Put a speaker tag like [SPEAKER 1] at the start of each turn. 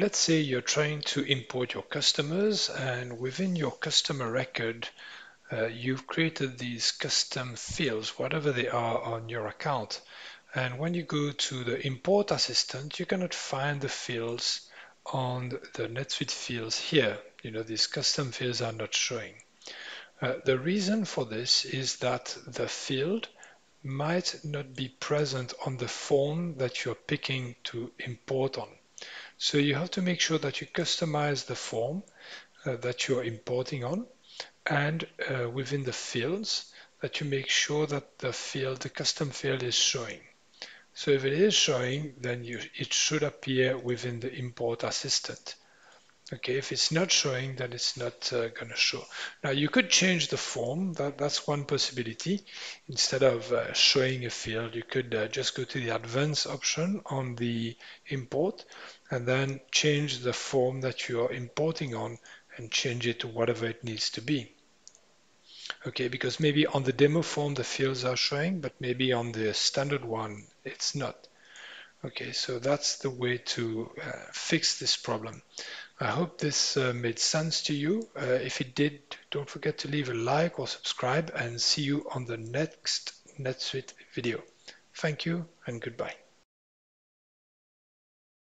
[SPEAKER 1] let's say you're trying to import your customers and within your customer record, uh, you've created these custom fields, whatever they are on your account. And when you go to the import assistant, you cannot find the fields on the NetSuite fields here. You know, these custom fields are not showing. Uh, the reason for this is that the field might not be present on the form that you're picking to import on. So you have to make sure that you customize the form uh, that you're importing on and uh, within the fields that you make sure that the field, the custom field is showing. So if it is showing, then you, it should appear within the import assistant. Okay, if it's not showing, then it's not uh, going to show. Now you could change the form. That, that's one possibility. Instead of uh, showing a field, you could uh, just go to the advanced option on the import and then change the form that you are importing on and change it to whatever it needs to be. Okay, because maybe on the demo form the fields are showing, but maybe on the standard one it's not. Okay, so that's the way to uh, fix this problem. I hope this uh, made sense to you. Uh, if it did, don't forget to leave a like or subscribe and see you on the next NetSuite video. Thank you and goodbye.